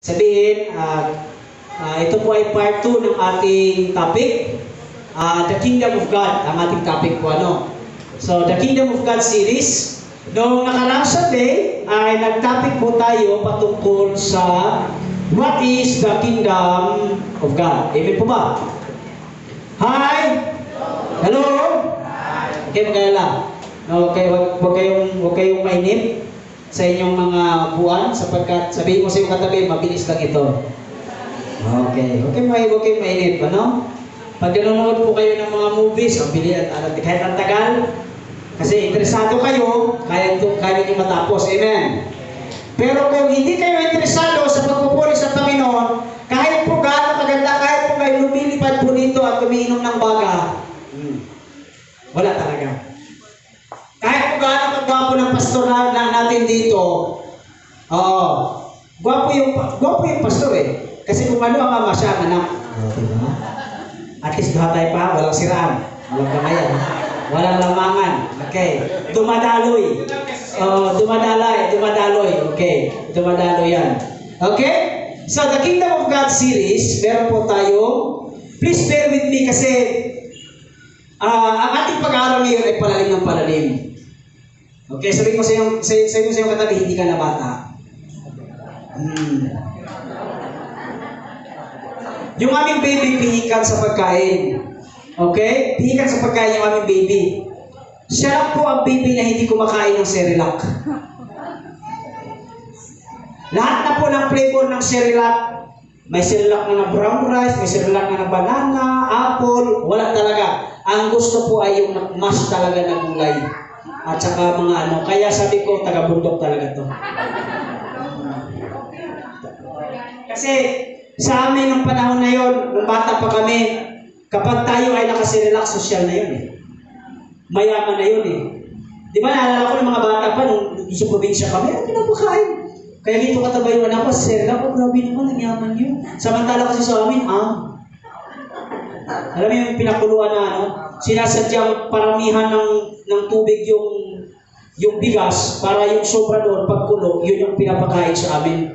Sabihin, ah, ah, ito po ay part 2 ng ating topic. Ah, the Kingdom of God, ang ating topic po ano. So, the Kingdom of God series. Noong nakaraang Sunday, ay nag-topic po tayo patungkol sa what is the Kingdom of God. Amen po ba? Hi! Hello? Okay, magkala. Okay, wag, wag kayong, wag kayong mainip sa inyong mga buwan sapagkat sabihin mo sa iyong katabi, mabilis lang ito. Okay. Okay, may okay mainip, ano? Pag nanonood po kayo ng mga movies, ang bili at at kahit ang tagal, kasi interesado kayo, kaya kaya niyo matapos. Amen. Pero kung hindi kayo interesado sa pagpupuri sa Panginoon, kahit po gaano kaganda, kahit po kayo lumilipad po dito at umiinom ng baga, hmm, wala talaga. Kagwapo ng pastor na, na natin dito, oo, gwapo yung, gwapo yung pastor eh. Kasi kung ano ang ama siya, anak. Diba? At least duhatay pa, walang siraan, walang kamayan, walang lamangan. Okay. Dumadaloy. Oh, dumadalay, dumadaloy. Okay. Dumadaloy yan. Okay? So, the Kingdom of God series, meron po tayo. Please bear with me kasi ah ang ating pag-aaral ngayon ay palalim ng palalim. Okay, sabihin ko sa iyong, sa, sabihin ko sa iyong katabi, hindi ka na bata. Hmm. Yung aming baby, pihikan sa pagkain. Okay? Pihikan sa pagkain yung aming baby. Siya lang po ang baby na hindi kumakain ng Cerelac. Lahat na po ng flavor ng Cerelac, may Cerelac na na brown rice, may Cerelac na na banana, apple, wala talaga. Ang gusto po ay yung mas talaga na gulay. At saka mga ano, kaya sabi ko, taga-bundok talaga to. Kasi sa amin ng panahon na yon, nung bata pa kami, kapag tayo ay nakasirelax, social na yun eh. Mayaman na yun eh. Di ba naalala ko ng mga bata pa, nung sa probinsya kami, ano pinapakain? Kaya dito katabay yung anak ko, Sirla, oh, grabe naman, ang yaman yun. Samantala kasi sa amin, ah, alam mo yung pinakuluan na ano, sinasadyang paramihan ng, ng tubig yung yung bigas para yung sobra doon pagkulo, yun yung pinapakain sa amin.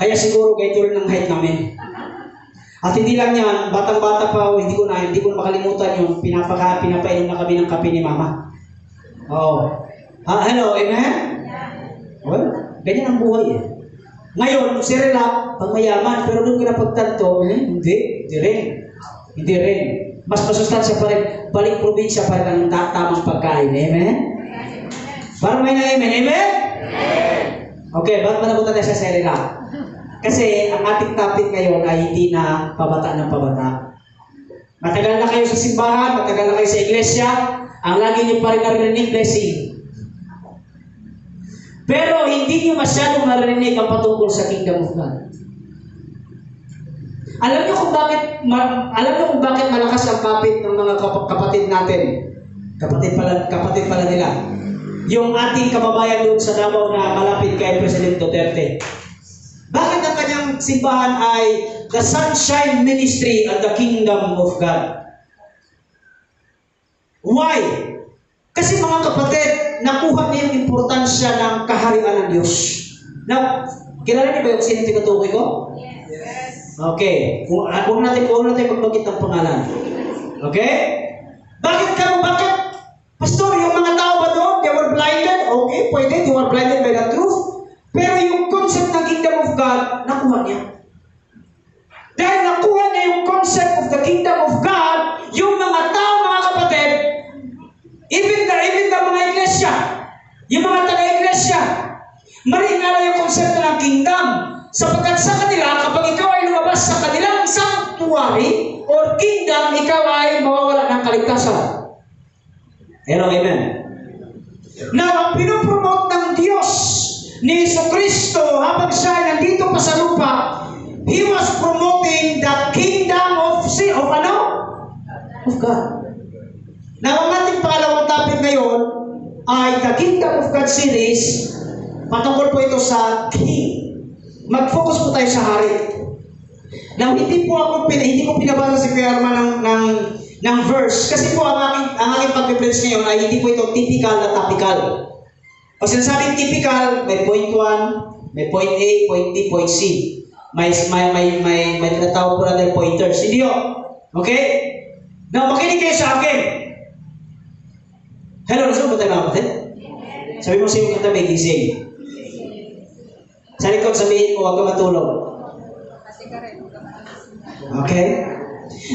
Kaya siguro ganito rin ang height namin. At hindi lang yan, batang-bata pa, hindi ko na, hindi ko makalimutan yung pinapaka, pinapainom na kami ng kape ni mama. Oh. Ah, hello, amen? Well, ganyan ang buhay eh. Ngayon, si Rela, pag mayaman, pero doon ko na pagtanto, eh, hindi, hindi rin. Hindi rin. Mas masustansya pa rin. Balik probinsya pa rin ang ta- tamang pagkain. Amen? Parang may na amen. Amen? Okay, bakit manapunta tayo sa Serena? Kasi ang ating topic ngayon ay hindi na pabata ng pabata. Matagal na kayo sa simbahan, matagal na kayo sa iglesia, ang lagi niyo pa rin narinig blessing. Pero hindi niyo masyadong marinig ang patungkol sa Kingdom of God. Alam niyo kung bakit ma- alam niyo kung bakit malakas ang kapit ng mga kap- kapatid natin? Kapatid pala kapatid pala nila. Yung ating kababayan doon sa Davao na malapit kay President Duterte. Bakit ang kanyang simbahan ay the Sunshine Ministry and the Kingdom of God? Why? Kasi mga kapatid, nakuha niya yung importansya ng kaharian ng Diyos. Now, kilala niyo ba yung sino tinutukoy ko? Okay. Kung huwag natin, huwag natin magbanggit ng pangalan. Okay? Bakit ka Bakit? Pastor, yung mga tao ba doon, they were blinded? Okay, pwede, they were blinded by the truth. Pero yung concept ng Kingdom of God, nakuha niya. Dahil nakuha niya yung concept of the Kingdom of God, yung mga tao, mga kapatid, even the, even the mga iglesia, yung mga taga-iglesia, maringala yung konsepto ng kingdom. Sapagkat sa kanila, sa kanilang sanctuary or kingdom, ikaw ay mawawala ng kaligtasan. Hello, amen. Now, ang pinopromote ng Diyos ni Yeso Kristo habang siya nandito pa sa lupa, He was promoting the kingdom of sin, of ano? Of God. Now, ang ating pangalawang topic ngayon ay the Kingdom of God series. Patungkol po ito sa King. Mag-focus po tayo sa hari. Now, hindi po ako, hindi ko pinabasa si Kuya Arman ng, ng, ng verse. Kasi po, ang aking, ang aking pag-reference ngayon ay hindi po ito typical na topical. Pag sinasabing typical, may point 1, May point A, point B, point C. May, may, may, may, may tinatawag po natin pointers. Hindi yun. Okay? Now, makinig kayo sa akin. Hello, nasa ba tayo mga kapatid? Sabi mo sa iyong katabi, gising. Sa likod, sabihin mo, huwag ka matulog. Okay?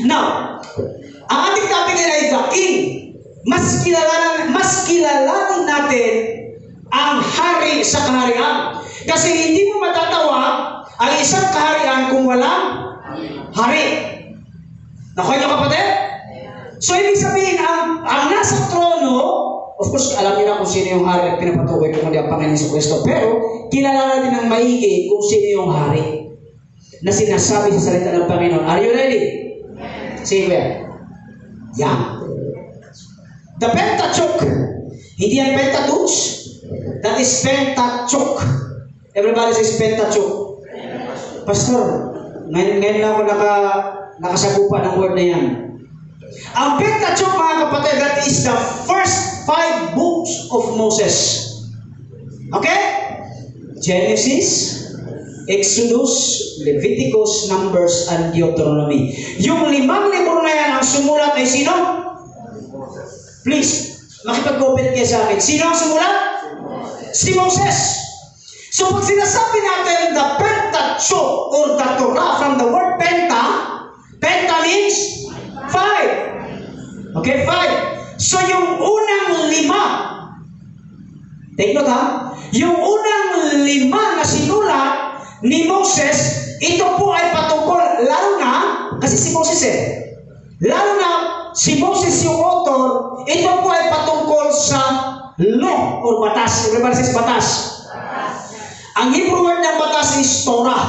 Now, ang ating topic ay the king. Mas kilalanin, mas kilalanin natin ang hari sa kaharian. Kasi hindi mo matatawa ang isang kaharian kung walang hari. Nakuha niyo kapatid? So, ibig sabihin, ang, ang nasa trono, of course, alam niyo na kung sino yung hari at pinapatukoy ko kundi ang Panginoon sa. Pero, kilala natin ng maigi kung sino yung hari na sinasabi sa salita ng Panginoon. Are you ready? Sige, kuya. Yan. The Pentateuch. Hindi yan Pentateuch. That is Pentateuch. Everybody says Pentateuch. Pastor, ngayon, ngayon lang ako naka, nakasagupa ng word na yan. Ang Pentateuch, mga kapatid, that is the first five books of Moses. Okay? Genesis, Exodus, Leviticus, Numbers, and Deuteronomy. Yung limang libro na yan, ang sumulat ay sino? Please, makipag-comment kayo sa akin. Sino ang sumulat? Si Moses. So pag sinasabi natin the Pentateuch or the Torah from the word Penta, Penta means five. Okay, five. So yung unang lima, take note ha, yung unang lima na sinulat ni Moses, ito po ay patungkol, lalo na, kasi si Moses eh, lalo na si Moses yung author, ito po ay patungkol sa law or batas. Everybody says batas. Ang Hebrew word ng batas is Torah.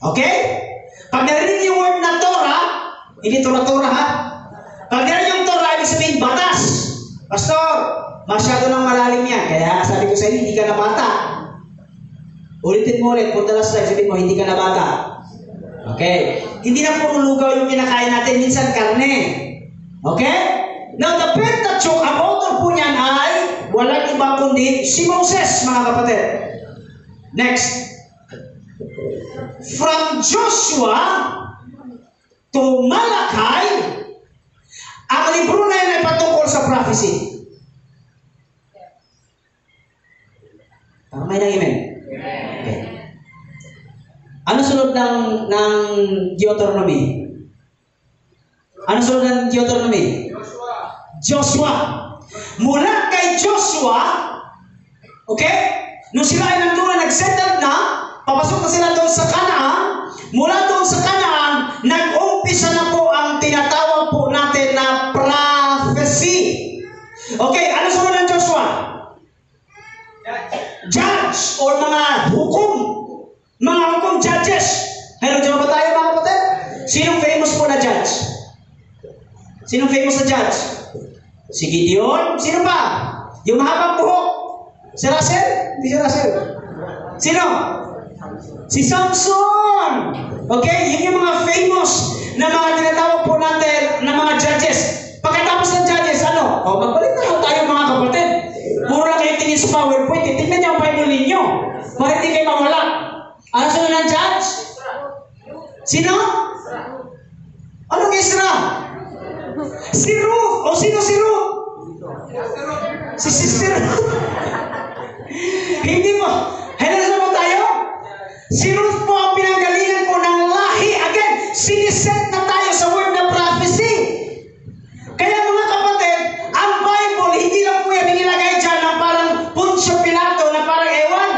Okay? Pag narinig yung word na Torah, hindi Torah-Torah ha? Pag narinig yung Torah, ibig sabihin batas. Pastor, masyado nang malalim yan. Kaya sabi ko sa inyo, hindi ka na bata. Ulitin mo ulit, the last time, sabihin mo, hindi ka na bata. Okay? Hindi na puro lugaw yung kinakain natin, minsan karne. Okay? Now, the Pentateuch, ang author po niyan ay walang iba kundi si Moses, mga kapatid. Next. From Joshua to Malachi, ang libro na yan ay patungkol sa prophecy. Tama na amen? Ano sunod ng, ng Deuteronomy? Ano sunod ng Deuteronomy? Joshua. Mula kay Joshua, okay? Nung sila ay nandun na nagsettle na, papasok na sila doon sa Canaan, mula doon sa Canaan, nag-umpisa na po ang tinatawag po natin na prophecy. Okay, ano sunod ng Joshua? Judge or mga hukom. Mga hukom judges. Hello, dyan ba tayo mga kapatid? Sinong famous po na judge? Sinong famous na judge? Si Gideon? Sino pa? Yung mahabang buhok? Si Russell? Hindi si Russell. Sino? Si Samson! Okay? Yun yung mga famous na mga tinatawag po natin na mga judges. Pagkatapos ng judges, ano? O, magbalik na lang tayo mga kapatid. Puro lang kayo tingin sa PowerPoint. Eh. Tingnan niyo ang Bible ninyo. Para hindi kayo mawala. Ano sunod ng judge? Sino? Ano kay Isra? Si Ruth. O sino si Ruth? Si Sister Ruth. Hindi mo. Hello mo tayo? Si Ruth po ang pinanggalingan po ng lahi. Again, siniset na tayo sa word na prophecy. Kaya mga kapatid, ang Bible, hindi lang po yan inilagay dyan na parang Poncio Pilato na parang ewan.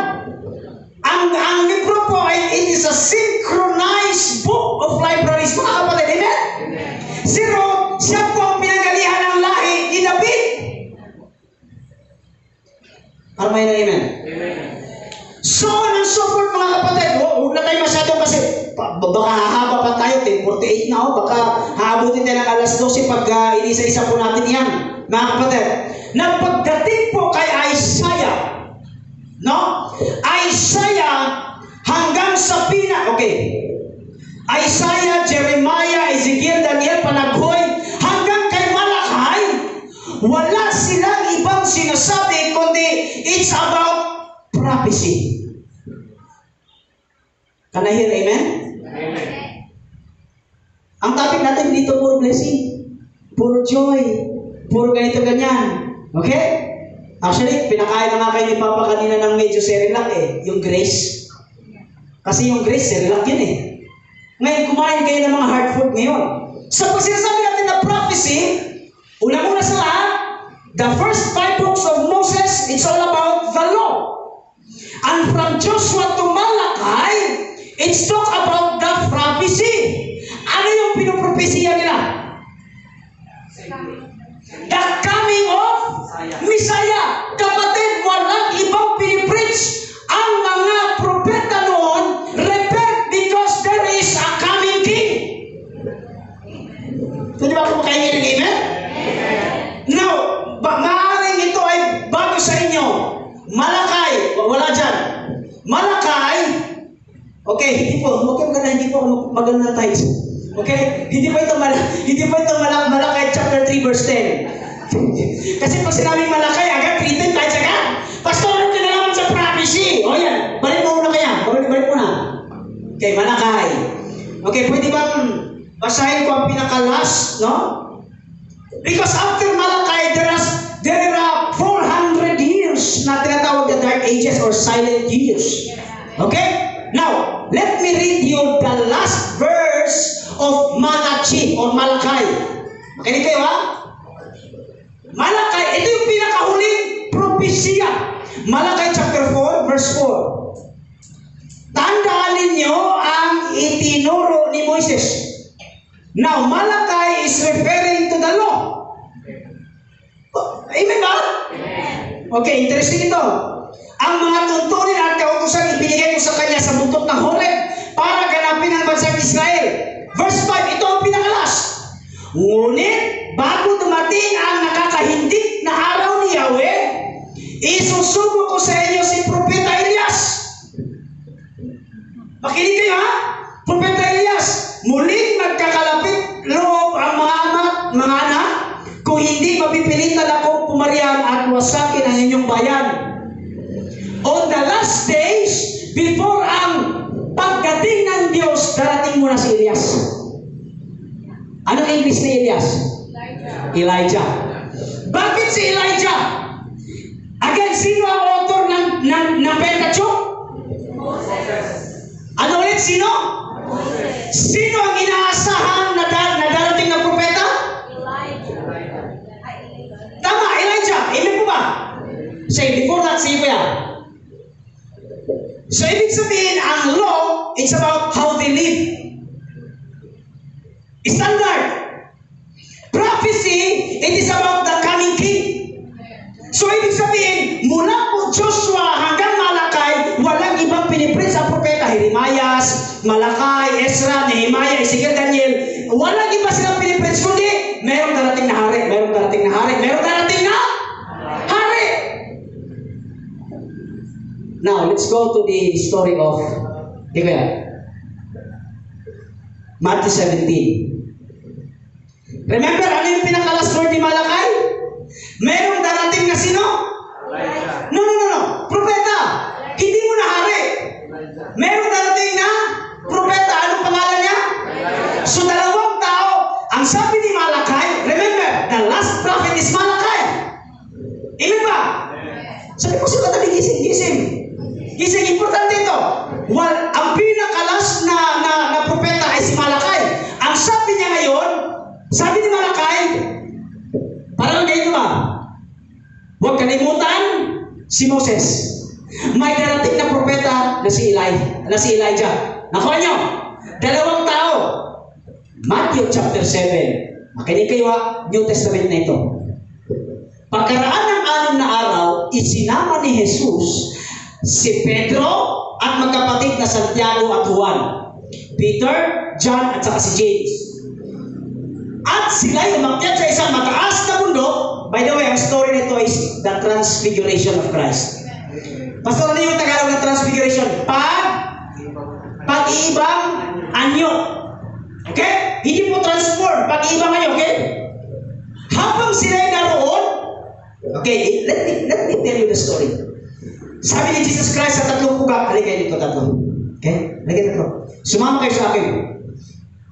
Ang, ang libro po ay it is a synchronized book of libraries. Mga kapatid, amen? Si Ruth, siya po ang pinanggalihan ng lahi ni David. Parang na amen? And so forth mga kapatid, Hu- huwag na tayo masyado kasi baka hahaba pa tayo, 10.48 na ako, baka haabutin tayo ng alas 12 pag uh, inisa-isa po natin yan, mga kapatid. Na pagdating po kay Isaiah, no? Isaiah hanggang sa pina, okay, Isaiah, Jeremiah, Ezekiel, Daniel, Panaghoy, wala silang ibang sinasabi kundi it's about prophecy. Can I hear amen? Ang topic natin dito, puro blessing. Puro joy. Puro ganito ganyan. Okay? Actually, pinakain na nga kayo ni Papa kanina ng medyo Cerelac eh. Yung grace. Kasi yung grace, Cerelac yun eh. Ngayon, kumain kayo ng mga hard food ngayon. So, pag sinasabi natin na prophecy, una-una sa lahat, the first five books of Moses, it's all about the law. And from Joshua to Malachi, it's talk about the prophecy. Ano yung pinopropesya nila? The coming of Messiah. Kapatid, walang ibang pinipreach ang mga propeta noon, repent because there is a coming king. Hindi ba ako makaingin ng amen? Now, ba, maaaring ito ay bago sa inyo. Malakay, wa- wala dyan. Malakay, okay, hindi po, huwag kayong gana, hindi po ako maganda tayo. Okay? Hindi po ito, mal hindi po ito malak Malakay chapter 3 verse 10. Kasi pag sinabing Malakay, agad 3 10 tayo agad. Pastor, ano kinalaman sa prophecy? O yan, balik mo muna kaya. Balik, balik mo na. Okay, Malakay. Okay, pwede bang basahin ko ang pinaka-last, no? Because after Malachi, there is there are 400 years na tinatawag na dark ages or silent years. Okay? Now, let me read you the last verse of Malachi or Malachi. Makinig kayo ha? Malachi, ito yung pinakahuling propesya. Malachi chapter 4, verse 4. Tandaan ninyo ang itinuro ni Moises. Now, Malachi is referring to the law. Oh, Amen ba? Okay, interesting ito. Ang mga tuntunin at kautusan ibinigay ko sa kanya sa bundok ng Horeb para ganapin ang bansang Israel. Verse 5, ito ang pinakalas. Ngunit, bago dumating ang nakakahindik na araw ni Yahweh, isusubo ko sa inyo si Propeta Elias. Makinig kayo ha? Propeta Elias, muling magkakalapit loob ang mga anak, mga anak, kung hindi mapipilitan akong pumarihan at wasakin ang inyong bayan. On the last days, before ang pagdating ng Diyos, darating muna si Elias. Anong English ni Elias? Elijah. Bakit si Elijah? Again, sino ang author ng, ng, ng Pentateuch? Ano ulit? Sino? Sino ang inaasahan na, da- na darating na propeta? Tama, Elijah. Amen po ba? Say, before that, say ko yan. So, ibig sabihin, ang law, it's about how they live. Standard. Prophecy, it is about the coming king. So, ibig sabihin, mula po Joshua hanggang Malakay, walang ibang piniprint sa propeta. Jeremias, Malakay, Ezra, Nehemiah, Ezekiel, Daniel. Walang iba silang piniprint, kundi mayroong darating na hari, mayroong darating na hari, mayroong darating na hari. Now, let's go to the story of, yan? Matthew 17. Remember, ano yung pinaka-last word ni Malakay? Merong darating na sino? No, no, no, no. Propeta. Hindi mo na hari. Merong darating na propeta. Anong pangalan niya? So, dalawang tao. Ang sabi ni Malakay, remember, the last prophet is Malakay. Amen ba? Sabi ko sila dali gising, gising. Gising, importante ito. Wal, ang pinakalas na, na, na propeta ay si Malakay. Ang sabi niya ngayon, sabi ni Malakay, parang ganito ba? Huwag kalimutan si Moses. May darating na propeta na si Eli, na si Elijah. Nakuha niyo? Dalawang tao. Matthew chapter 7. Makinig kayo ha, New Testament na ito. Pagkaraan ng anim na araw, isinama ni Jesus si Pedro at magkapatid na Santiago at Juan. Peter, John at saka si James. Sila umakyat sa isang mataas na bundok. By the way, ang story nito is the transfiguration of Christ. Pastor, ano yung Tagalog ng transfiguration? Pag, pag-iibang anyo. Okay? Hindi po transform, pag-iibang anyo, okay? Habang sila naroon, okay, let me, let me tell you the story. Sabi ni Jesus Christ sa tatlong pugak, halika dito tatlo. Okay? Halika tatlo. Sumama kayo sa akin.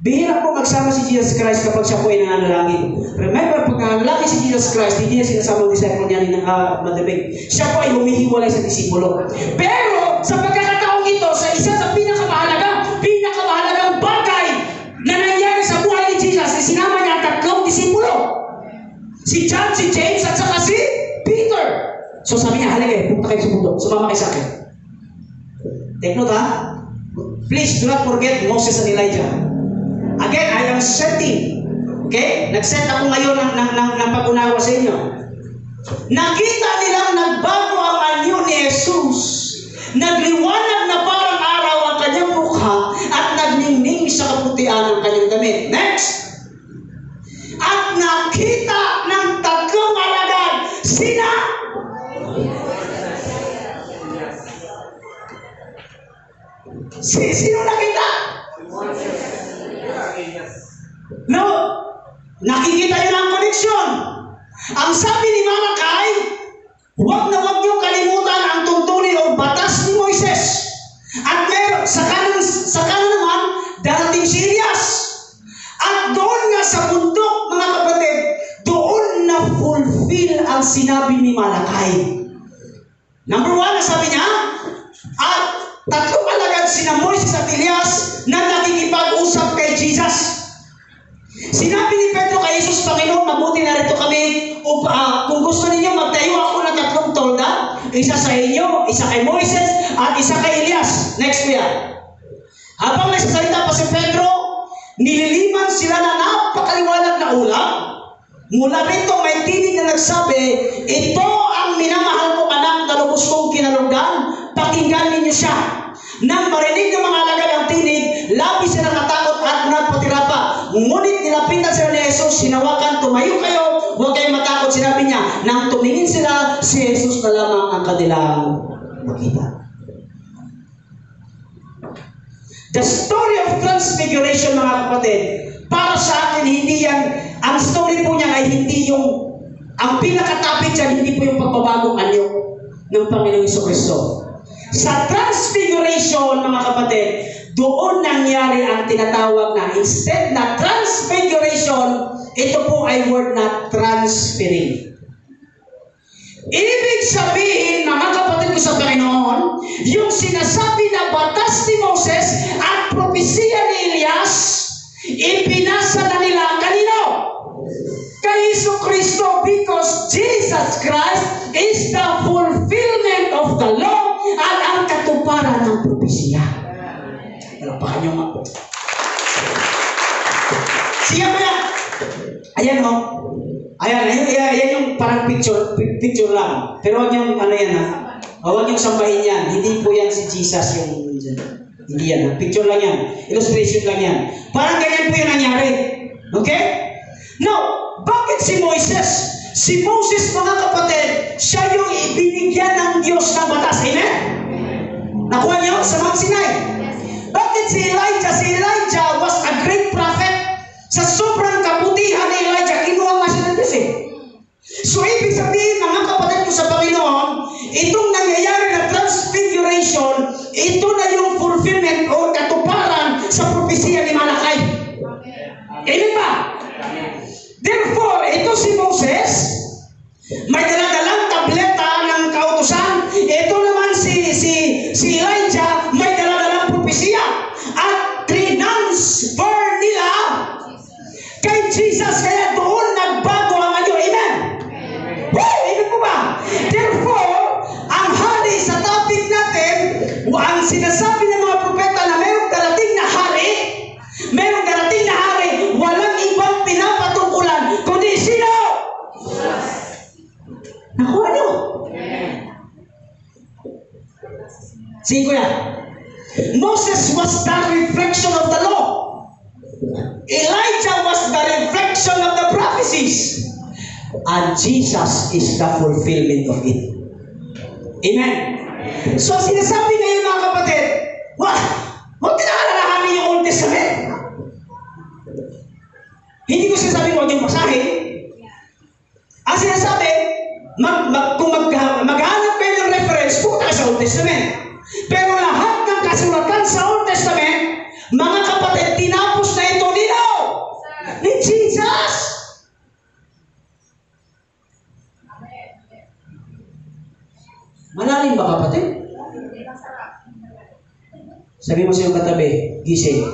Bihira po magsama si Jesus Christ kapag siya po ay nananalangin. Remember, pag nananalangin si Jesus Christ, hindi niya sinasama ang disciple niya ni uh, madabig. Siya po ay humihiwalay sa disipulo. Pero, sa pagkakataong ito, sa isa sa pinakamahalaga, pinakamahalagang bagay na nangyari sa buhay ni Jesus, ay sinama niya ang tatlong disipulo. Si John, si James, at saka si Peter. So sabi niya, halika, punta kayo sa mundo. Sumama kayo sa akin. Take note ha. Please do not forget Moses and Elijah. Again, I am setting. Okay? Nag-set ako ngayon ng, ng, ng, ng pag-unawa sa inyo. Nakita nilang nagbago ang anyo ni Jesus. Nagliwanag na parang araw ang kanyang mukha at nagningning sa kaputian ang kanyang damit. Next! At nakita ng tatlong alagad. Sina? Si, sino nakita? No. Nakikita niyo ang koneksyon. Ang sabi ni Malakay, huwag na huwag niyo kalimutan ang tuntunin o batas ni Moises. At meron, sa kanan, sa kanan naman, darating si Elias. At doon nga sa bundok, mga kapatid, doon na fulfill ang sinabi ni Malakay. Number one, sabi niya, at tatlong alagad sina Moises at Elias na nakikipag-usap kay Jesus. Sinabi ni Pedro kay Jesus, Panginoon, mabuti na rito kami. O, ah, kung gusto ninyo, magtayo ako ng tatlong tolda. Isa sa inyo, isa kay Moises, at isa kay Elias. Next kuya. Habang nagsasalita pa si Pedro, nililiman sila na napakaliwanag na ulam. Mula rito may tinig na nagsabi, ito ang minamahal kong anak na lubos kong kinalugdan, pakinggan ninyo siya. Nang marinig ng mga alagad ang tinig, labis sila natakot at nagpatira pa. Ngunit nilapitan sila ni Jesus, sinawakan, tumayo kayo, huwag kayong matakot, sinabi niya. Nang tumingin sila, si Jesus na lamang ang kanilang nakita. The story of transfiguration, mga kapatid, para sa akin, hindi yan, ang story po niya ay hindi yung, ang pinakatapit dyan, hindi po yung pagbabagong anyo ng Panginoong Iso Kristo. Sa transfiguration, mga kapatid, doon nangyari ang tinatawag na instead na transfiguration, ito po ay word na transferring. Ibig sabihin, mga kapatid ko sa Panginoon, yung sinasabi na batas ni Moses at propesya ni Elias, ipinasa na nila kanino? Kay Iso Kristo because Jesus Christ is the fulfillment of the law at ang katuparan ng propesya. Palapakan niyo nga. Siya ba yan? Ayan o. Ayan, ayan, ayan, ayan yung parang picture, pi- picture lang. Pero huwag yung, ano yan ha? O, Huwag yung sambahin yan. Hindi po yan si Jesus yung, hindi yan? Picture lang yan. Illustration lang yan. Parang ganyan po yung nangyari. Okay? Now, bakit si Moises? Si Moses, mga kapatid, siya yung ibinigyan ng Diyos ng batas. Amen? Nakuha niyo sa Mount Sinai? Bakit si Elijah? Si Elijah was a great prophet. Sa sobrang kabutihan ni Elijah, kinuha nga siya ng Diyos eh. So, ibig sabihin, mga kapatid ko sa Panginoon, itong nangyayari na transfiguration, ito na yung fulfillment o katuparan sa propesya ni Malakay. Amen ba? Therefore, ito si Moses, may daladalang tableta ng kautusan. Ang sinasabi ng mga propeta na mayroong darating na hari, mayroong darating na hari, walang ibang pinapatungkulan, kundi sino? Nakuha niyo? Sige kuya. Moses was the reflection of the law. Elijah was the reflection of the prophecies. And Jesus is the fulfillment of it. Amen. So sinasabi ngayon mga kapatid, wah, huwag tinakalalahanin yung Old Testament. Hindi ko sinasabi huwag yung basahin. Ang sinasabi, mag, mag, kung mag, maghanap kayo ng reference, punta ka sa Old Testament. Pero lahat ng kasulatan sa Old Testament, mga Malalim ba kapatid? Sabi mo sa iyong katabi, gising.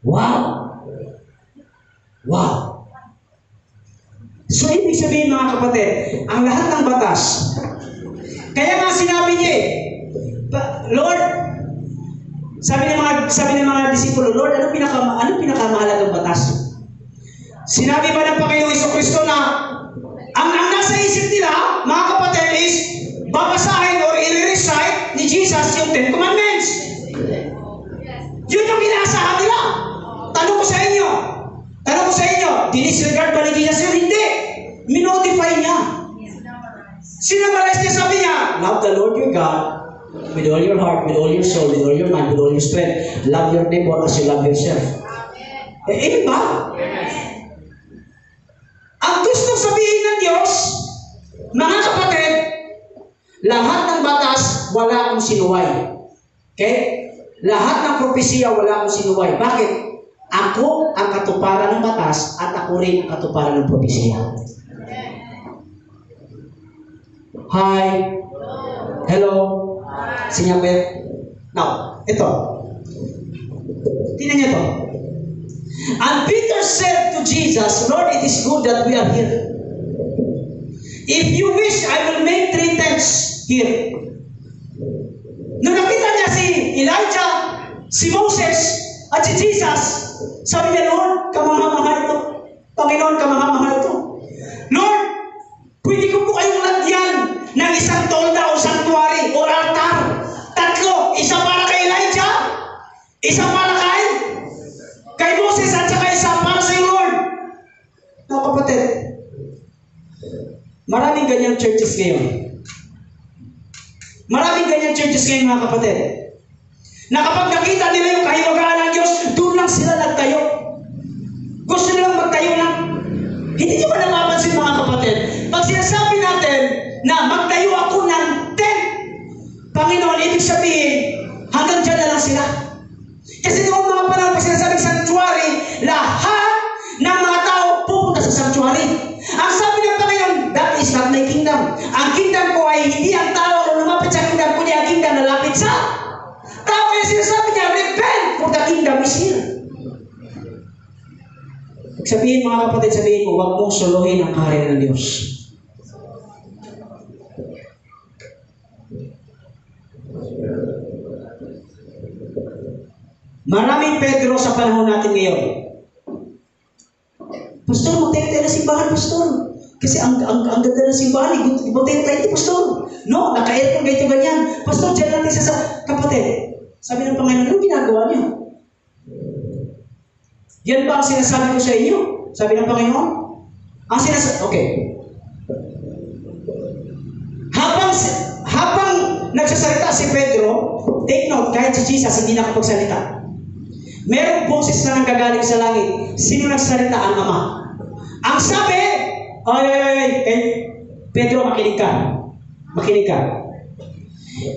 Wow! Wow! So, ibig sabihin mga kapatid, ang lahat ng batas, kaya nga sinabi niya eh, "Pa- Lord, sabi ng mga sabi ng mga disipulo, Lord, ano pinaka ano pinakamahalagang batas? Sinabi ba ng Panginoong Hesus Kristo na ang, ang nasa isip nila, mga kapatid, is babasahin or i-recite ni Jesus yung Ten Commandments. Yun yung inaasahan nila. Tanong ko sa inyo, tanong ko sa inyo, dinisregard ba ni Jesus yun? Hindi. Minodify niya. Sinamarize niya, sabi niya, Love the Lord your God with all your heart, with all your soul, with all your mind, with all your strength. Love your neighbor as you love yourself. Eh, ibig ba? Ang gusto sabihin ng Diyos, mga kapatid, lahat ng batas, wala akong sinuway. Okay? Lahat ng propesiya, wala akong sinuway. Bakit? Ako ang katuparan ng batas at ako rin ang katuparan ng propesiya. Hi. Hello. Sinyapit. Now, ito. Tingnan niyo to. And Peter said to Jesus, Lord, it is good that we are here. If you wish, I will make three tents here. Nung nakita niya si Elijah, si Moses, at si Jesus, sabi niya, Lord, kamahal-mahal ito. Panginoon, kamahal-mahal ito. Lord, pwede ko po kayong lagyan ng isang tolda o sanctuary o altar. Tatlo, isa para kay Elijah, isa para kay kay Moses at saka isa para sa iyo, Lord. Mga kapatid, maraming ganyang churches ngayon. Maraming ganyang churches ngayon, mga kapatid. Na kapag nakita nila yung kahiwagaan ng Diyos, doon lang sila nagtayo. Gusto nilang magtayo lang. Hindi niyo ba napapansin, mga kapatid? Pag sinasabi natin na magtayo ako ng tent, Panginoon, ibig sabihin, hanggang dyan na lang sila. Kasi noong mga panahon pag sinasabing sanctuary, lahat ng mga tao pupunta sa sanctuary. Ang ng that is not my kingdom. Ang kingdom ko ay hindi ang tao na lumapit sa kingdom, kundi ang kingdom na lapit sa tao. Kaya sinasabi niya, repent for the kingdom is here. Sabihin mga kapatid, sabihin mo, huwag mong suluhin ang kaharian ng Diyos. Maraming Pedro sa panahon natin ngayon. Pastor, magtayo tayo ng simbahan, Pastor. Kasi ang, ang, ang ganda ng simbahan, eh. magtayo tayo ito, Pastor. No, naka-aircon, ganito, ganyan. Pastor, dyan natin sa, sa kapatid. Sabi ng Panginoon, anong ginagawa niyo? Yan ba ang sinasabi ko sa inyo? Sabi ng Panginoon? Ang sinasabi, okay. Habang, habang nagsasalita si Pedro, take note, kahit si Jesus hindi nakapagsalita. Merong boses na nanggagaling sa langit. Sino nagsalita? Ang Ama. Ang sabi, ay, ay, ay, ay, Pedro, makinig ka. Makinig ka.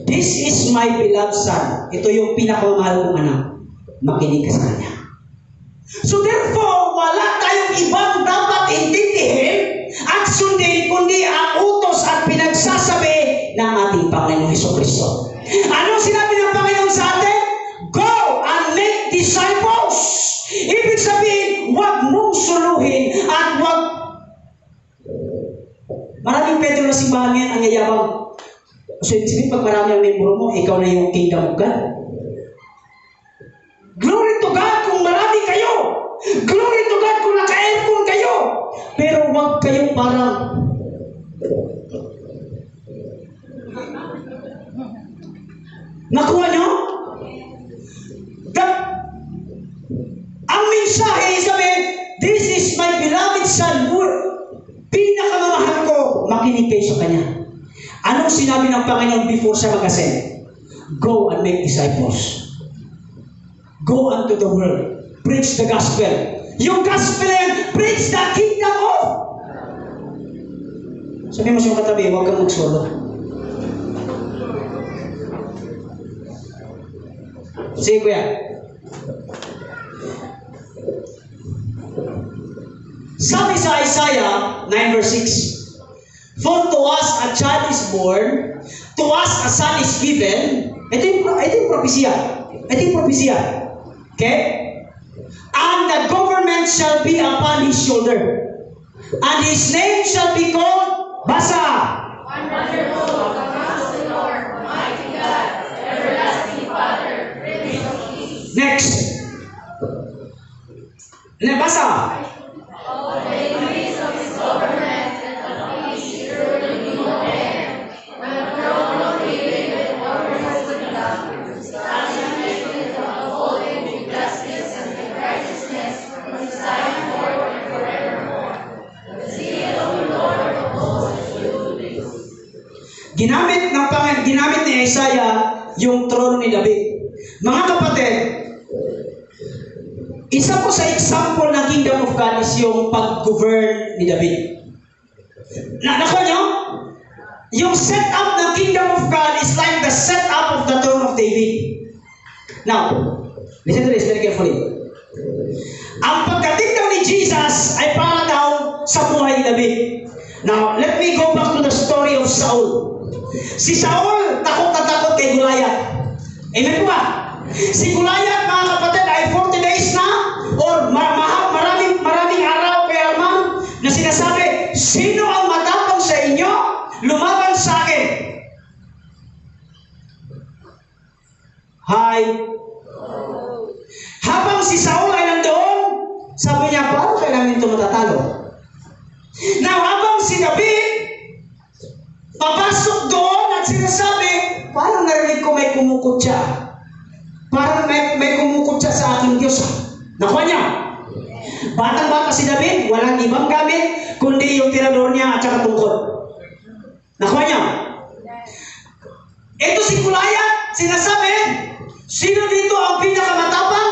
This is my beloved son. Ito yung pinakamahal kong anak. Makinig ka sa kanya. So therefore, wala tayong ibang dapat intindihin at sundin kundi ang utos at pinagsasabi ng ating Panginoong Heso Kristo. Anong sinabi ng Panginoon sa atin? Go and make disciples. Ibig sabihin, huwag mong suluhin at Maraming Pedro na simbahan ang yayabang. So, sabihin, pag marami ang membro mo, ikaw na yung kingdom of God. Glory to God kung marami kayo. Glory to God kung naka-aircon kayo. Pero huwag kayong parang Nakuha nyo? The, ang mensahe sabi, This is my beloved son, Pinakamamahal ko, makinig kayo sa Kanya. Anong sinabi ng Panginoon before siya mag-ascend? Go and make disciples. Go unto the world. Preach the gospel. Yung gospel na preach the kingdom of. Sabi mo sa katabi, huwag kang magsolo. Sige kuya, Sabi sa Isaiah 9 verse 6, For to us a child is born, to us a son is given. Ito yung, ito yung propesya. Ito yung propesya. Okay? And the government shall be upon his shoulder. And his name shall be called Basa. Next. Ne, basa. Ginamit is yung pag-govern ni David. Na nakuha nyo? Yung setup ng kingdom of God is like the setup of the throne of David. Now, listen to this very carefully. Ang pagdating daw ni Jesus ay para daw sa buhay ni David. Now, let me go back to the story of Saul. Si Saul, takot na takot kay Goliath. Amen po ba? Si Goliath, mga kapatid, ay 40 days na or ma- ma- maraming, maraming araw kay Arman na sinasabi, sino ang matapang sa inyo? Lumaban sa akin. Hi. Habang si Saul ay nandoon, sabi niya, paano kaya namin ito matatalo? Now, habang si David, papasok doon at sinasabi, parang narinig ko may kumukot siya. Parang may, may kumukot siya sa aking Diyos. Nakuha niya. Batang bata si David, walang ibang gamit, kundi yung tirador niya at saka tungkod. Nakuha niya. Ito si Goliath, sinasabi, sino dito ang pinakamatapang?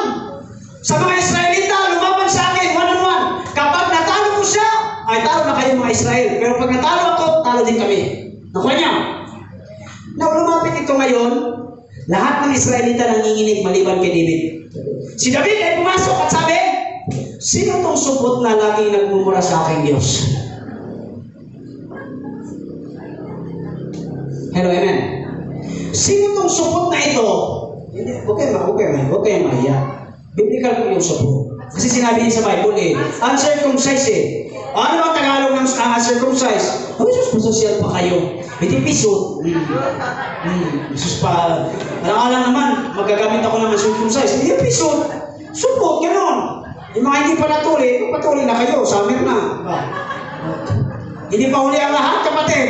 Sa mga Israelita, lumaban sa akin, one on one. Kapag natalo ko siya, ay talo na kayo mga Israel. Pero pag natalo ako, talo din kami. Nakuha niya. Na lumapit ito ngayon, lahat ng Israelita nanginginig maliban kay David. Si David ay pumasok at sabi, Sino tong supot na laging nagmumura sa aking Diyos? Hello, amen. Sino tong supot na ito? Hindi, huwag kayo, kayo, huwag kayo mahiya. Biblical po yung supot. Kasi sinabi niya sa Bible eh, uncircumcised eh. Ano ang Tagalog ng uh, uncircumcised? Oh, Jesus, masosyal pa kayo. Hindi pisot. Hmm. Hmm. Jesus pa. Alang-alang naman, magagamit ako ng uncircumcised. Hindi pisot. Supot, gano'n. Yung mga hindi pa natuli, patuloy na kayo. Summer na. Hindi pa huli ang lahat, kapatid.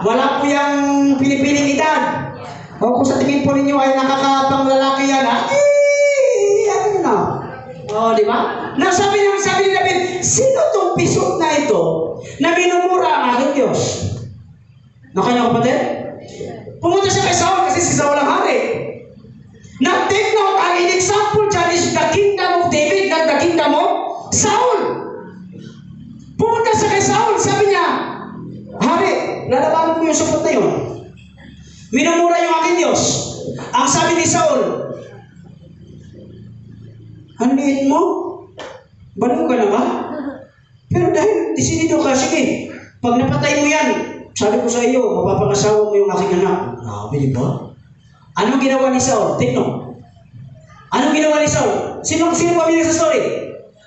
Wala po yung pinipiling edad. O kung sa tingin po ninyo ay nakakapang lalaki yan, ah, eh, ano na? O, di ba? Nasabi niya, sabi ni David, sino tong pisot na ito na minumura ang aking Diyos? Na kanya kapatid? Pumunta siya kay Saul kasi si Saul ang hari. Now take note, Saul. Pumunta siya kay Saul, sabi niya, Hari, lalabanan ko yung supot na yun. Minumura yung aking Diyos. Ang sabi ni Saul, ang mo? Baliw ka na ba? Pero dahil desidido ka, sige, pag napatay mo yan, sabi ko sa iyo, mapapangasawa mo yung aking anak. Grabe, di ba? Anong ginawa ni Saul? Tignan. Anong ginawa ni Saul? Sino, sino pamilya sa story?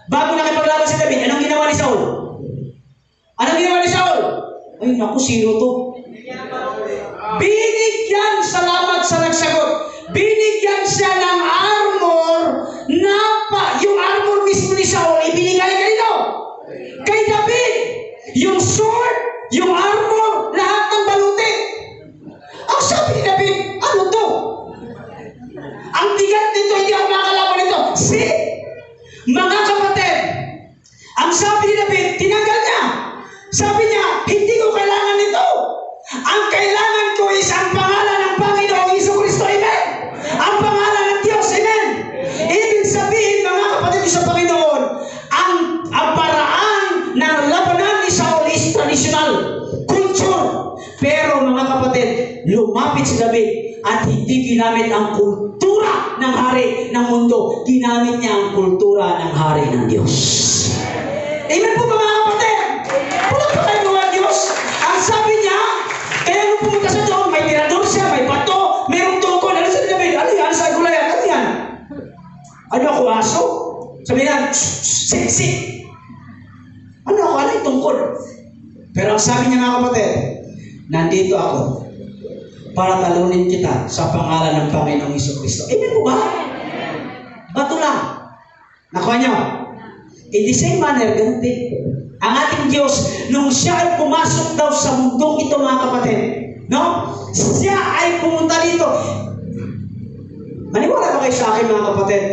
Bago nakipaglaban si David, anong ginawa ni Saul? Anong ginawa ni Saul? Ay, naku, sino to? Binigyan, salamat sa nagsagot. Binigyan siya ng armor na pa, yung armor mismo ni Saul, ibinigay kay no? Kay David. Yung sword, yung armor, lahat ng baluti. Ang sabi ni David, ano to? Ang bigat nito, hindi ako makakalaban nito. See? Mga kapatid, ang sabi ni David, tinanggal niya. Sabi niya, hindi ko kailangan nito. Ang kailangan ko is ang pangalan ng Panginoong Iso Kristo. Amen? Ang pangalan ng Diyos. Amen? Ibig sabihin, mga kapatid sa Panginoon, ang, ang paraan ng labanan ni Saul is traditional, culture. Pero mga kapatid, lumapit si David At hindi ginamit ang kultura ng hari ng mundo. Ginamit niya ang kultura ng hari ng Diyos. Amen po mga kapatid? Palagpakan niyo ang Diyos. Ang sabi niya, kaya nung pumunta sa doon, may tirador siya, may bato, mayroong tungkol. Ano sa David? Ano yan? Sa gulayan? Ano yan? Ano ako, aso? Sabi niya, siksi. Ano ako? Ano yung tungkol? Pero ang sabi niya mga kapatid, nandito ako para talunin kita sa pangalan ng Panginoong Iso Kristo. Amen po ba? Bato lang. Nakuha niyo? In the same manner, ganun din. Ang ating Diyos, nung siya ay pumasok daw sa mundong ito mga kapatid, no? Siya ay pumunta dito. Maniwala ba kayo sa akin mga kapatid,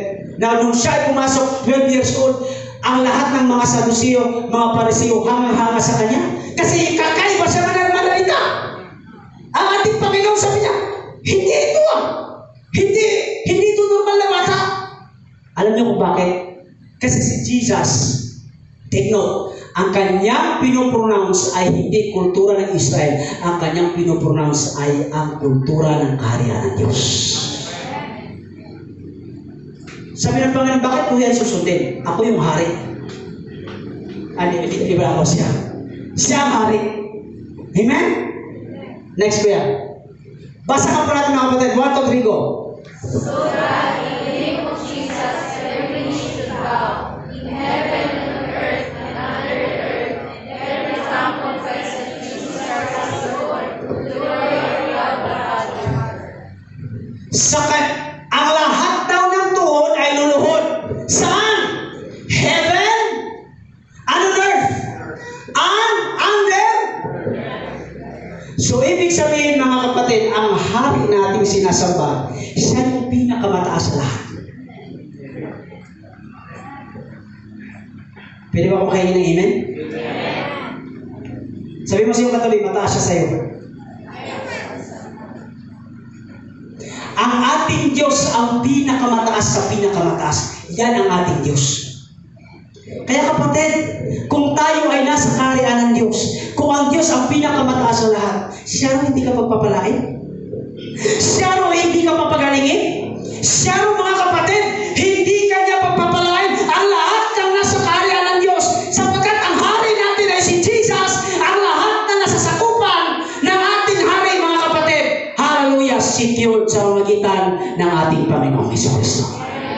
na nung siya ay pumasok 12 years old, ang lahat ng mga sadusiyo, mga parisiyo, hangang-hanga sa kanya. Kasi kakaiba siya ng manalita. Ang ating Panginoon sabi niya, hindi ito ah. Hindi, hindi ito normal na bata. Alam niyo kung bakit? Kasi si Jesus, take note, ang kanyang pinopronounce ay hindi kultura ng Israel. Ang kanyang pinopronounce ay ang kultura ng kaharian ng Diyos. Sabi ng Panginoon, bakit ko yan susundin? Ako yung hari. Ano, di, di ba ako siya? Siya ang hari. Amen? Next kuya. Basa ka pa natin mga kapatid. One, two, three, go. Sa kan- ang lahat daw ng tuhod ay luluhod. Saan? Heaven? Ano earth? And under? So, ibig sabihin mga kapatid, ang hari nating sinasamba, siya yung pinakamataas lahat. Pwede ba kainin ng amen? Sabi mo sa iyong katuloy, mataas siya sa iyo. Ang ating Diyos ang pinakamataas sa pinakamataas. Yan ang ating Diyos. Kaya kapatid, kung tayo ay nasa kaharian ng Diyos, kung ang Diyos ang pinakamataas sa lahat, siya rin hindi ka pagpapalain? Siya rin hindi ka papagalingin? Siya rin mga kapatid, Hesus Kristo.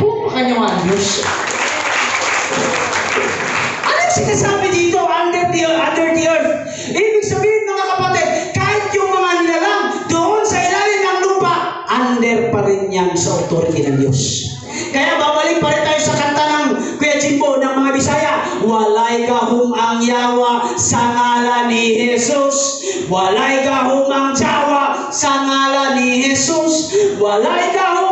Pupakan niyo ang Diyos. Ano yung sinasabi dito? Under the, under the earth. Ibig sabihin mga kapatid, kahit yung mga nilalang doon sa ilalim ng lupa, under pa rin yan sa authority ng Diyos. Kaya babalik pa rin tayo sa kanta ng Kuya Jimbo ng mga Bisaya. Walay kahong ang yawa sa ngalan ni Jesus. Walay kahong ang jawa sa ngalan ni Jesus. Walay yawa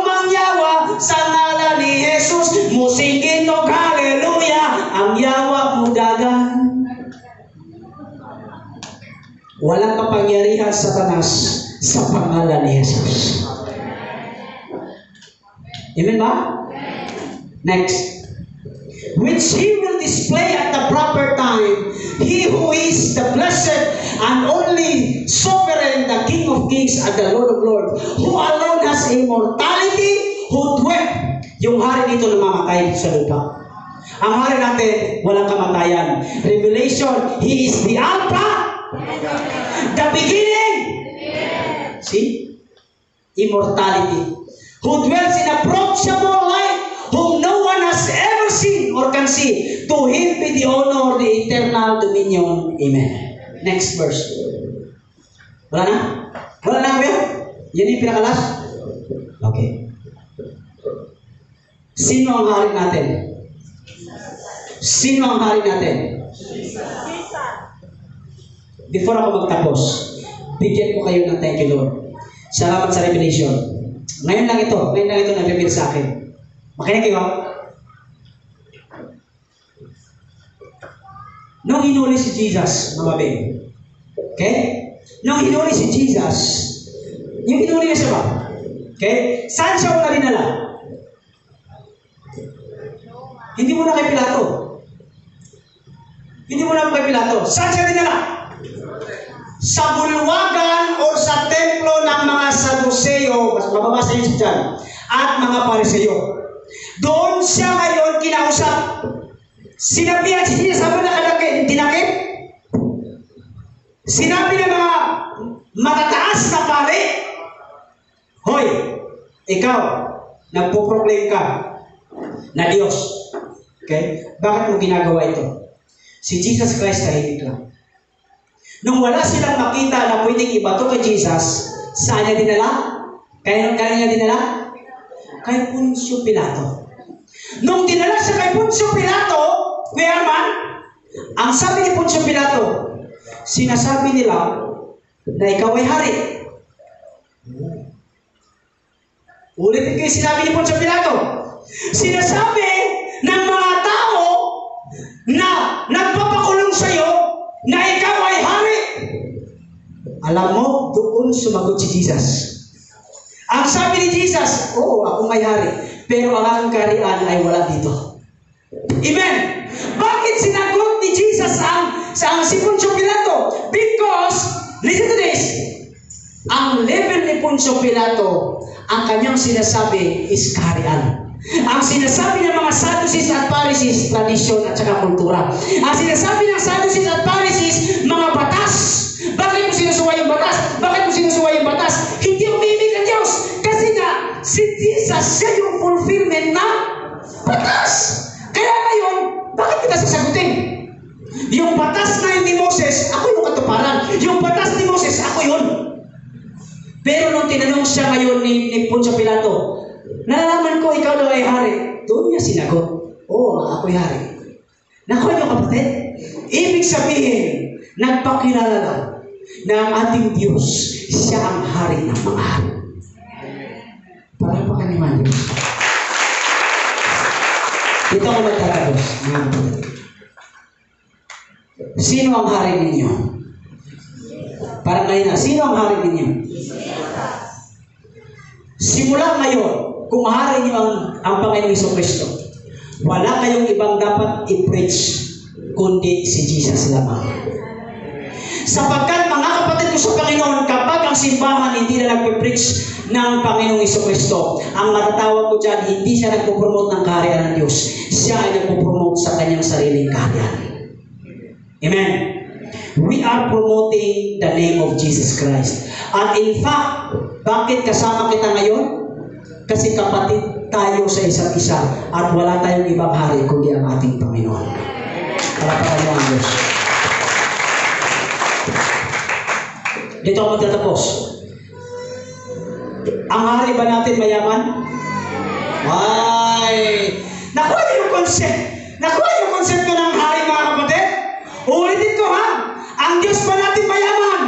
sa ngalan ni Jesus. Musigin og hallelujah ang yawa mudagan. Walang kapangyarihan sa tanas sa pangalan ni Jesus. Amen ba? Next. Which he will display at the proper time. He who is the blessed and only sovereign, the King of kings and the Lord of lords, who alone has immortality, dwell. Yung hari dito namamatay sa lupa. Ang hari natin, walang kamatayan. Revelation, He is the Alpha, the beginning. See? Immortality. Who dwells in approachable light, whom no one has ever seen or can see. To him be the honor, the eternal dominion. Amen. Next verse. Wala na? Wala na kami? Yan yung pinakalas? Okay. Sino ang hari natin? Sino ang hari natin? Before ako magtapos, bigyan ko kayo ng thank you, Lord. Salamat sa revelation. Ngayon lang ito, ngayon lang ito nag-reveal sa akin. Makinig kayo. Nung hinuli si Jesus, mga babe. Okay? Nung hinuli si Jesus, yung hinuli niya siya ba? Okay? Saan siya una dinala? Hindi mo na kay Pilato. Hindi mo na kay Pilato. Saan siya dinala? Sa bulwagan o sa templo ng mga Saduseo, Saducees dyan at mga Pariseyo. Doon siya ngayon kinausap. Sinabihan, sinasabi na kalaki, dinakip. Sinabi ng mga matataas na pare, Hoy, ikaw, nagpo-proclaim ka na Diyos. Okay? Bakit mo ginagawa ito? Si Jesus Christ tahimik lang. Nung wala silang makita na pwedeng ibato kay Jesus, saan niya dinala? Kaya kaya niya dinala? Kay Poncio Pilato. Nung dinala siya kay Poncio Pilato, Kuya Arman, ang sabi ni Poncio Pilato, sinasabi nila na ikaw ay hari. Ulitin ko yung sinabi ni Poncio Pilato. Sinasabi ng mga tao na nagpapakulong sa iyo na ikaw ay hari. Alam mo, doon sumagot si Jesus. Ang sabi ni Jesus, oo, ako may hari. Pero ang aking kaharian ay wala dito. Amen. Bakit sinagot ni Jesus ang, sa ang si Poncio Pilato? Because, listen to this, ang level ni Poncio Pilato, ang kanyang sinasabi is kaharian. Ang sinasabi ng mga Sadducees at Pharisees, tradisyon at saka kultura. Ang sinasabi ng Sadducees at Pharisees, mga batas. Bakit mo sinusuway yung batas? Bakit mo sinusuway yung batas? Hindi umibig ang Diyos. Kasi nga, si Jesus, siya yung fulfillment ng batas. Kaya ngayon, bakit kita sasagutin? Yung batas na ni Moses, ako yung katuparan. Yung batas ni Moses, ako yun. Pero nung tinanong siya ngayon ni, ni Poncio Pilato, nalalaman ko ikaw daw ay hari. Doon niya sinagot, Oo, ako'y hari. Naku, yung kapatid, ibig sabihin, nagpakilala na na ang ating Diyos, siya ang hari ng mga hari. Para pa kaniman Diyos. Dito ako magtatapos. Sino ang hari ninyo? Parang ngayon na, sino ang hari ninyo? Simula ngayon, kung hari niyo ang, ang Panginoong Iso Kristo, wala kayong ibang dapat i-preach kundi si Jesus lamang. Sapagkat mga kapatid ko sa Panginoon, kapag ang simbahan hindi na nagpe-preach ng Panginoong Iso Kristo, ang matatawag ko dyan, hindi siya nagpo-promote ng kaharian ng Diyos. Siya ay nagpo-promote sa kanyang sariling kaharian. Amen. We are promoting the name of Jesus Christ. At in fact, bakit kasama kita ngayon? Kasi kapatid tayo sa isa't isa at wala tayong ibang hari kundi ang ating Panginoon. Palapakan niyo ang Diyos. Dito ako magtatapos. Ang hari ba natin mayaman? Ay! Nakuha niyo yung concept. Nakuha niyo yung concept ko ng hari mga kapatid? Ulitin ko ha. Ang Diyos ba natin mayaman?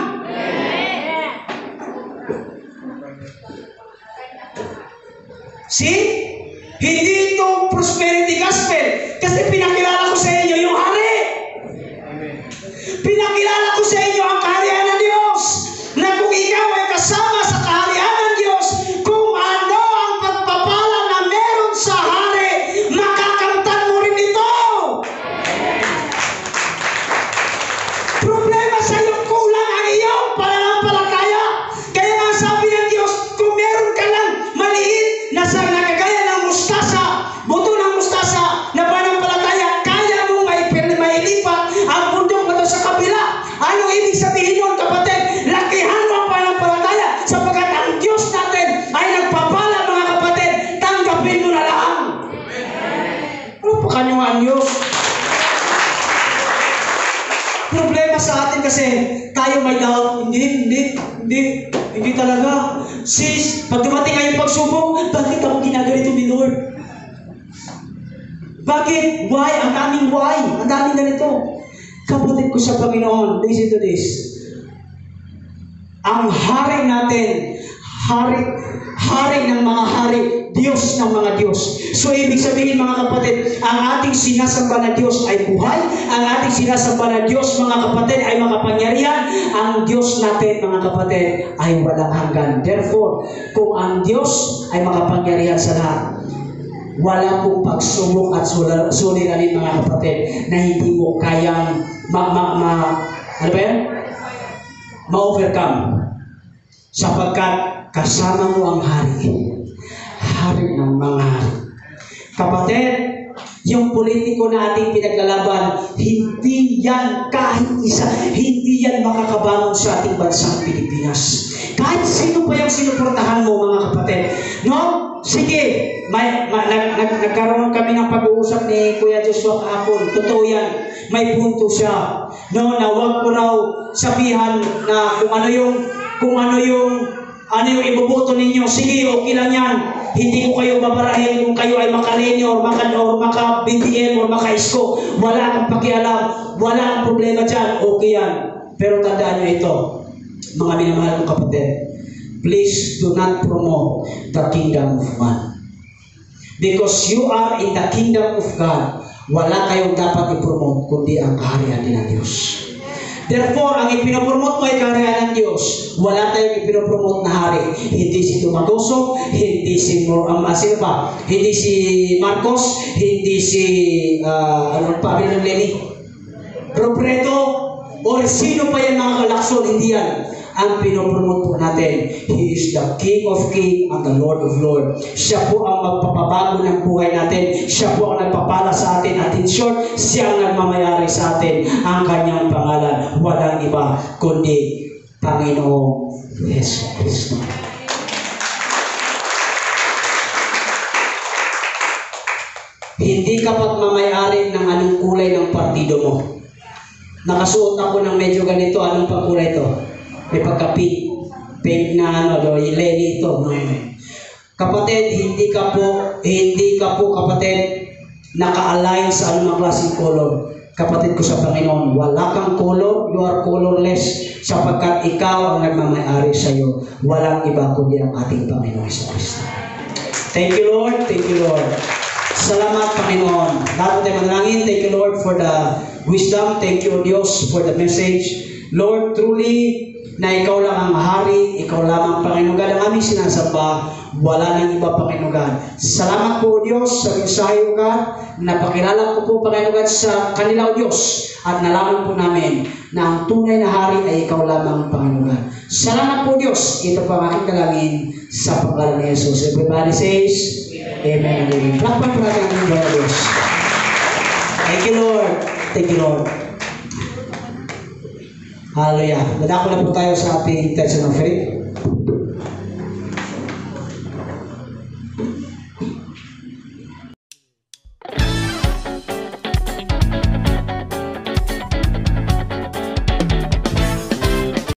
See? Hindi ito prosperity gospel. Kasi pinakilala ko sa inyo yung hari. Pinakilala ko sa inyo ang kaharian ng Diyos. Na kung ikaw ay kasi tayo may doubt. Hindi, hindi, hindi, hindi talaga. Sis, pag dumating ngayong pagsubok, bakit ako ginaganito ni Lord? Bakit? Why? Ang daming why. Ang daming ganito. Kapatid ko sa Panginoon, listen to this. Ang hari natin, hari, hari ng mga hari, Diyos ng mga Diyos. So, ibig sabihin mga kapatid, ang ating sinasamba na Diyos ay buhay, ang ating sinasamba na Diyos, mga kapatid, ay makapangyarihan, ang Diyos natin, mga kapatid, ay walang hanggan. Therefore, kung ang Diyos ay makapangyarihan sa lahat, wala pong pagsubok at sul- suliranin mga kapatid na hindi mo kayang ma, ma, ma ano ba yan? ma-overcome sapagkat kasama mo ang hari hari ng mga hari. Kapatid, yung politiko na ating pinaglalaban, hindi yan kahit isa, hindi yan makakabangon sa ating bansang Pilipinas. Kahit sino pa yung sinuportahan mo, mga kapatid. No? Sige, may, ma, nag, nag, nagkaroon kami ng pag-uusap ni Kuya Joshua kahapon. Totoo yan. May punto siya. No, na huwag ko raw sabihan na kung ano yung kung ano yung ano yung iboboto ninyo. Sige, okay lang yan. Hindi ko kayo babarahin kung kayo ay makaleni or maka or maka BBM or maka isko. Wala kang pakialam. Wala kang problema dyan. Okay yan. Pero tandaan nyo ito, mga minamahal kong kapatid. Please do not promote the kingdom of man. Because you are in the kingdom of God, wala kayong dapat i-promote kundi ang kaharian din ng Diyos. Therefore, ang ipinopromote mo ay kaharian ng Diyos. Wala tayong ipinopromote na hari. Hindi si Tumagoso, hindi si um, ba? Hindi si Marcos, hindi si uh, ano pa ng Lenny? Robredo, or sino pa yan mga kalakson, hindi yan. Ang pinopromote po natin, He is the King of King and the Lord of Lord. Siya po ang magpapabago ng buhay natin. Siya po ang nagpapala sa atin. At in short, siya ang nagmamayari sa atin. Ang kanyang pangalan, walang iba, kundi Panginoong Yeso Kristo. Hindi ka pagmamayari ng anong kulay ng partido mo. Nakasuot ako ng medyo ganito, anong pagkulay ito? May pagka-pink. Pink na ano, do, Lenny ito. No? Kapatid, hindi ka po, hindi ka po kapatid naka-align sa anumang klaseng color. Kapatid ko sa Panginoon, wala kang color, you are colorless sapagkat ikaw ang nagmamayari sa iyo. Walang iba kundi ang ating Panginoon sa Kristo. Thank you Lord, thank you Lord. Salamat Panginoon. Lahat tayo manalangin. Thank you Lord for the wisdom. Thank you Diyos for the message. Lord, truly, na ikaw lang ang hari, ikaw lamang Panginoon God, ang aming sinasamba, wala nang iba Panginoon God. Salamat po Diyos sa mensahe God, napakilala ko po Panginoon God sa kanila o Diyos, at nalaman po namin na ang tunay na hari ay ikaw lamang Panginoon God. Salamat po Diyos, ito po ang aking dalangin sa pangalan ni Jesus. Everybody says, Amen Amen. Plakpan po natin ang. Diyos. Thank you Lord. Thank you Lord. Hallelujah. Nadako na po tayo sa ating text of faith.